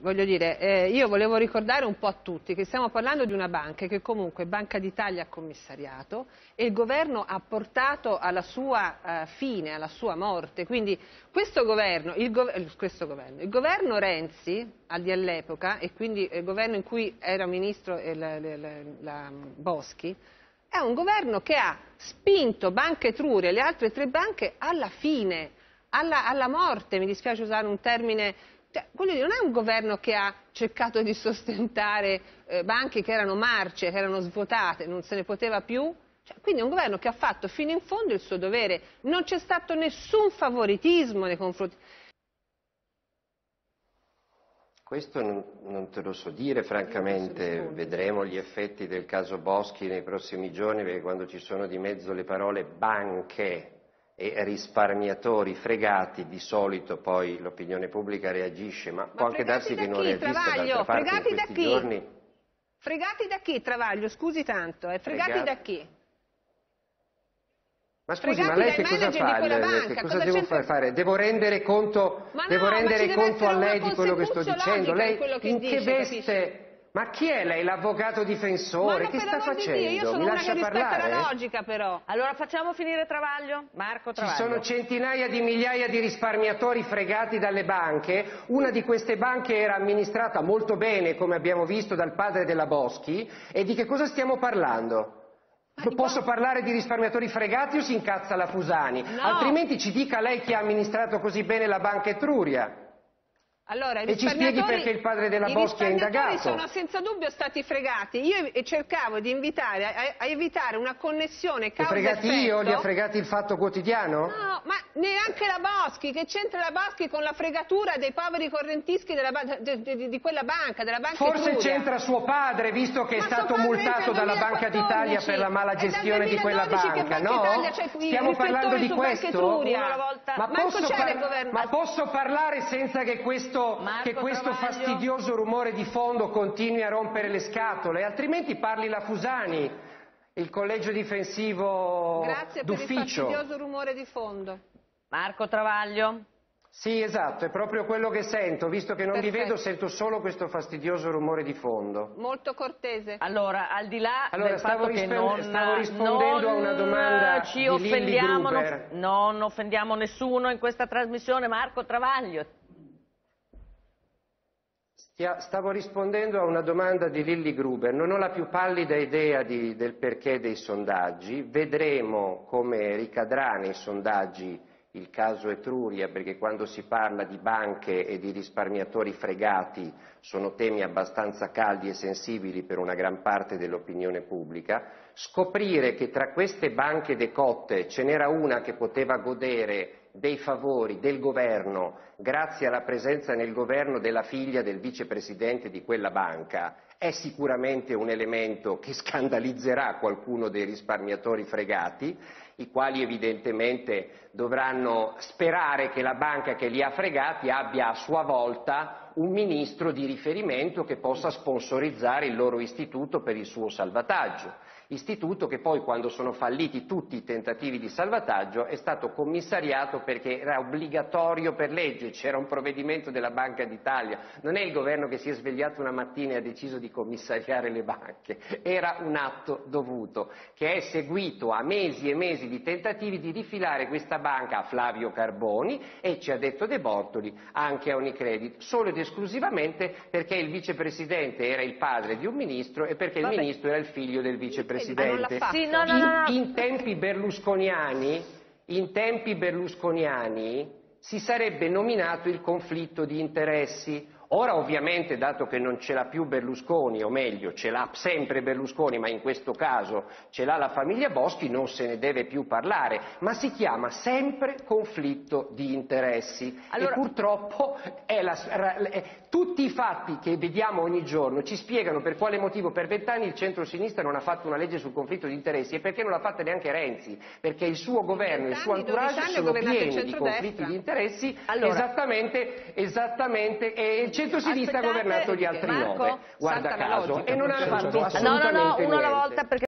Voglio dire, eh, io volevo ricordare un po' a tutti che stiamo parlando di una banca che comunque Banca d'Italia ha commissariato e il governo ha portato alla sua eh, fine, alla sua morte. Quindi questo governo, il, go eh, questo governo, il governo Renzi all'epoca, e quindi il governo in cui era ministro eh, la, la, la, Boschi, è un governo che ha spinto Banca Etruria e le altre tre banche alla fine, alla, alla morte, mi dispiace usare un termine cioè, dire, non è un governo che ha cercato di sostentare eh, banche che erano marce, che erano svuotate, non se ne poteva più. Cioè, quindi è un governo che ha fatto fino in fondo il suo dovere. Non c'è stato nessun favoritismo nei confronti. Questo non, non, te lo so dire, francamente vedremo gli effetti del caso Boschi nei prossimi giorni, perché quando ci sono di mezzo le parole banche e risparmiatori fregati, di solito poi l'opinione pubblica reagisce, ma, ma può anche darsi che non reagisca parte fregati da chi? giorni. Fregati da chi, Travaglio? Scusi tanto, eh? fregati, fregati da chi? Ma scusi, ma lei che cosa fa? Che cosa, cosa devo fare? Devo rendere conto, no, devo rendere conto a lei di quello che sto dicendo? Lei in che veste... Ma chi è lei, l'avvocato difensore? Ma che sta facendo? Dio, io sono Mi lascia una che parlare? la logica però. Allora facciamo finire Travaglio? Marco Travaglio. Ci sono centinaia di migliaia di risparmiatori fregati dalle banche. Una di queste banche era amministrata molto bene, come abbiamo visto, dal padre della Boschi. E di che cosa stiamo parlando? Posso parlare di risparmiatori fregati o si incazza la Fusani? No. Altrimenti ci dica lei chi ha amministrato così bene la banca Etruria. Allora, e ci spieghi perché il padre della Boschi è indagato. I risparmiatori sono senza dubbio stati fregati. Io cercavo di invitare a, a evitare una connessione causa Li fregati io? Li ha fregati il Fatto Quotidiano? No, ma neanche la Boschi. Che c'entra la Boschi con la fregatura dei poveri correntischi della, di, di, di, quella banca, della banca Forse c'entra suo padre, visto che ma è stato multato dalla Banca d'Italia per la mala gestione di quella banca, no? Italia, cioè, Stiamo parlando di questo? Ma posso, par ma posso parlare senza che questo questo, che questo fastidioso rumore di fondo continui a rompere le scatole, altrimenti parli la Fusani, il collegio difensivo Grazie d'ufficio. per il fastidioso rumore di fondo. Marco Travaglio. Sì, esatto, è proprio quello che sento, visto che non Perfetto. vi vedo sento solo questo fastidioso rumore di fondo. Molto cortese. Allora, al di là allora, del stavo fatto che non, stavo rispondendo non a una domanda ci di offendiamo, non, non offendiamo nessuno in questa trasmissione, Marco Travaglio. Stavo rispondendo a una domanda di Lilli Gruber, non ho la più pallida idea di, del perché dei sondaggi, vedremo come ricadrà nei sondaggi il caso Etruria, perché quando si parla di banche e di risparmiatori fregati sono temi abbastanza caldi e sensibili per una gran parte dell'opinione pubblica, scoprire che tra queste banche decotte ce n'era una che poteva godere dei favori del governo grazie alla presenza nel governo della figlia del vicepresidente di quella banca è sicuramente un elemento che scandalizzerà qualcuno dei risparmiatori fregati, i quali evidentemente dovranno sperare che la banca che li ha fregati abbia a sua volta un ministro di riferimento che possa sponsorizzare il loro istituto per il suo salvataggio. Istituto che poi quando sono falliti tutti i tentativi di salvataggio è stato commissariato perché era obbligatorio per legge, c'era un provvedimento della Banca d'Italia, non è il governo che si è svegliato una mattina e ha deciso di commissariare le banche, era un atto dovuto che è seguito a mesi e mesi di tentativi di rifilare questa banca a Flavio Carboni e ci ha detto De Bortoli anche a Unicredit, solo ed esclusivamente perché il vicepresidente era il padre di un ministro e perché Vabbè. il ministro era il figlio del vicepresidente. Presidente, sì, no, no, no, in, in, tempi berlusconiani, in tempi berlusconiani si sarebbe nominato il conflitto di interessi Ora ovviamente, dato che non ce l'ha più Berlusconi, o meglio, ce l'ha sempre Berlusconi, ma in questo caso ce l'ha la famiglia Boschi, non se ne deve più parlare, ma si chiama sempre conflitto di interessi. Allora... E purtroppo la, tutti i fatti che vediamo ogni giorno ci spiegano per quale motivo per vent'anni il centro-sinistra non ha fatto una legge sul conflitto di interessi e perché non l'ha fatta neanche Renzi, perché il suo governo e il suo entourage sono pieni di conflitti di interessi. Allora... esattamente, esattamente e centro-sinistra ha governato gli altri Marco, nove, guarda caso, e non hanno fatto assolutamente no,